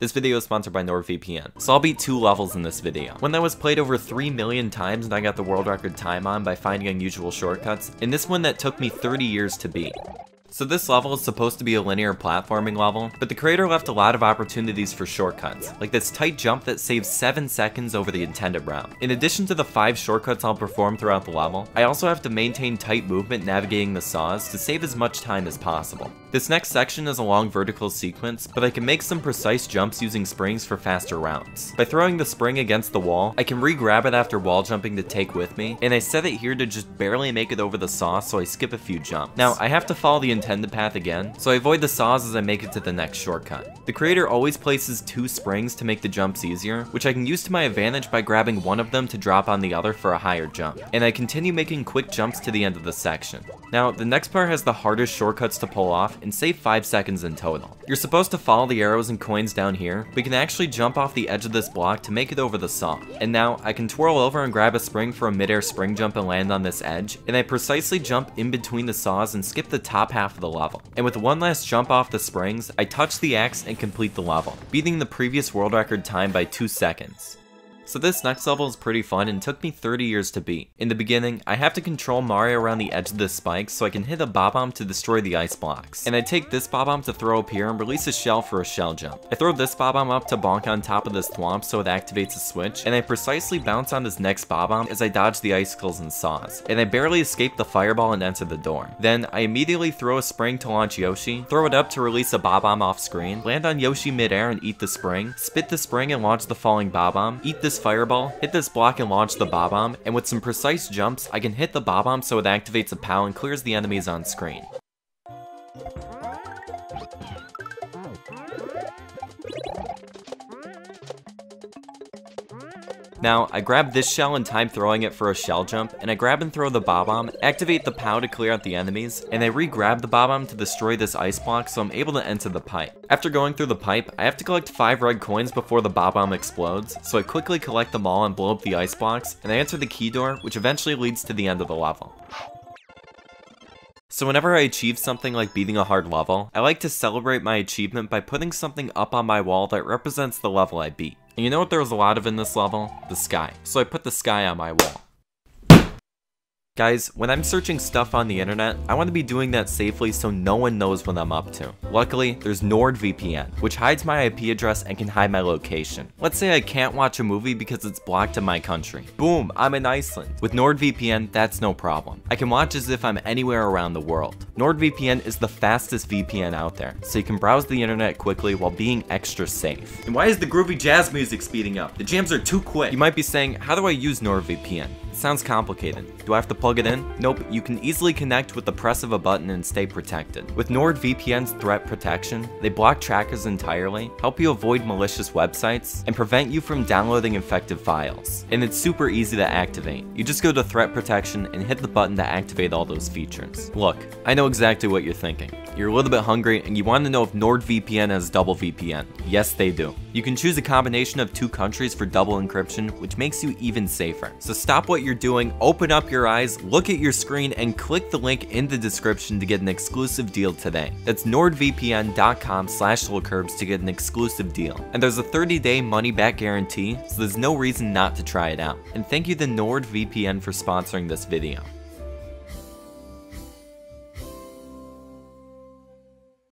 This video is sponsored by NordVPN, so I'll beat two levels in this video. One that was played over 3 million times and I got the world record time on by finding unusual shortcuts, and this one that took me 30 years to beat. So this level is supposed to be a linear platforming level, but the creator left a lot of opportunities for shortcuts, like this tight jump that saves 7 seconds over the intended route. In addition to the 5 shortcuts I'll perform throughout the level, I also have to maintain tight movement navigating the saws to save as much time as possible. This next section is a long vertical sequence, but I can make some precise jumps using springs for faster rounds. By throwing the spring against the wall, I can re-grab it after wall jumping to take with me, and I set it here to just barely make it over the saw so I skip a few jumps. Now, I have to follow the intended path again, so I avoid the saws as I make it to the next shortcut. The creator always places two springs to make the jumps easier, which I can use to my advantage by grabbing one of them to drop on the other for a higher jump, and I continue making quick jumps to the end of the section. Now, the next part has the hardest shortcuts to pull off and save 5 seconds in total. You're supposed to follow the arrows and coins down here, but you can actually jump off the edge of this block to make it over the saw. And now, I can twirl over and grab a spring for a midair spring jump and land on this edge, and I precisely jump in between the saws and skip the top half of the level. And with one last jump off the springs, I touch the axe and complete the level, beating the previous world record time by 2 seconds. So this next level is pretty fun and took me 30 years to beat. In the beginning, I have to control Mario around the edge of the spikes so I can hit a Bob-omb to destroy the ice blocks. And I take this Bob-omb to throw up here and release a shell for a shell jump. I throw this Bob-omb up to bonk on top of this thwomp so it activates a switch, and I precisely bounce on this next Bob-omb as I dodge the icicles and saws. And I barely escape the fireball and enter the door. Then, I immediately throw a spring to launch Yoshi, throw it up to release a Bob-omb off screen, land on Yoshi midair and eat the spring, spit the spring and launch the falling Bob-omb, eat this fireball, hit this block and launch the Bob-omb, and with some precise jumps, I can hit the Bob-omb so it activates a POW and clears the enemies on screen. Now, I grab this shell in time throwing it for a shell jump, and I grab and throw the Bob-omb, activate the POW to clear out the enemies, and I re-grab the Bob-omb to destroy this ice block so I'm able to enter the pipe. After going through the pipe, I have to collect 5 red coins before the Bob-omb explodes, so I quickly collect them all and blow up the ice blocks, and I enter the key door, which eventually leads to the end of the level. So whenever I achieve something like beating a hard level, I like to celebrate my achievement by putting something up on my wall that represents the level I beat. And you know what there was a lot of in this level? The sky. So I put the sky on my wall. Guys, when I'm searching stuff on the internet, I want to be doing that safely so no one knows what I'm up to. Luckily, there's NordVPN, which hides my IP address and can hide my location. Let's say I can't watch a movie because it's blocked in my country. Boom, I'm in Iceland. With NordVPN, that's no problem. I can watch as if I'm anywhere around the world. NordVPN is the fastest VPN out there, so you can browse the internet quickly while being extra safe. And why is the groovy jazz music speeding up? The jams are too quick. You might be saying, how do I use NordVPN? Sounds complicated. Do I have to plug it in? Nope, you can easily connect with the press of a button and stay protected. With NordVPN's threat protection, they block trackers entirely, help you avoid malicious websites, and prevent you from downloading infected files. And it's super easy to activate. You just go to threat protection and hit the button to activate all those features. Look, I know exactly what you're thinking. You're a little bit hungry and you want to know if NordVPN has double VPN. Yes, they do. You can choose a combination of two countries for double encryption, which makes you even safer. So stop what you're doing, open up your eyes, look at your screen, and click the link in the description to get an exclusive deal today. That's nordvpn.com slash to get an exclusive deal. And there's a 30-day money-back guarantee, so there's no reason not to try it out. And thank you to NordVPN for sponsoring this video.